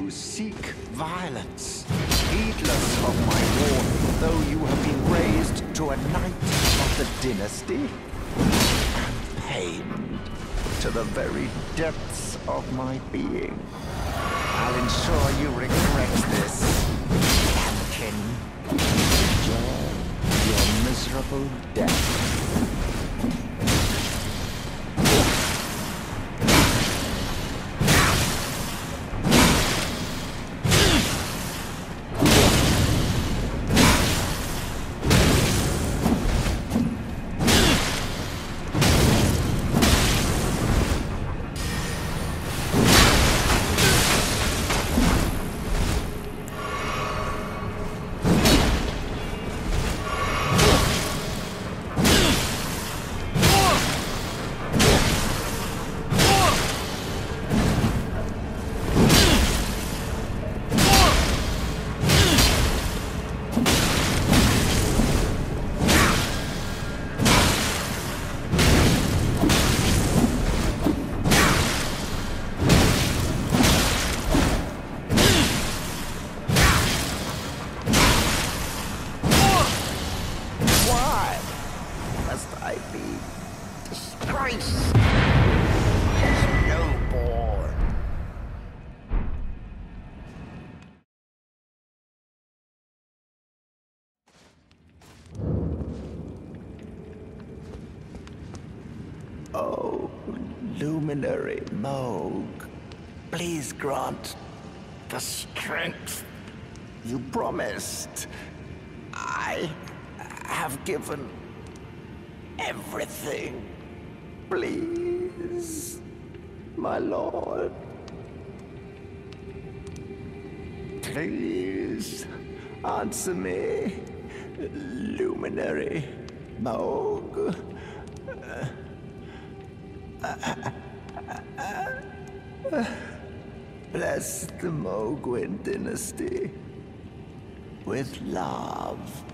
You seek violence, heedless of my warning, though you have been raised to a knight of the dynasty, and pained to the very depths of my being. I'll ensure you regret this, lambkin. Enjoy your miserable death. Disgraced? as? Oh, luminary Mohg, please grant the strength you promised. I have given everything. Please, my lord. Please, answer me, luminary Mohg. Bless the Mohgwyn dynasty with love.